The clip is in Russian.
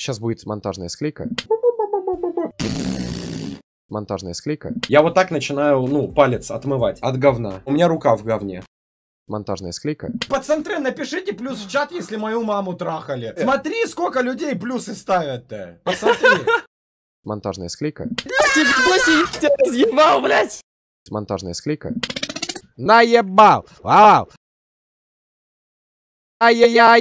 Сейчас будет монтажная склейка. Монтажная склейка. Я вот так начинаю, ну, палец отмывать от говна. У меня рука в говне. Монтажная склейка. Пацантры, напишите плюс в чат, если мою маму трахали. Э. Смотри, сколько людей плюсы ставят-то. Посмотри. Монтажная склейка. Тебя разъебал, блядь! Монтажная склейка. Наебал! Вау! Ай-яй-яй!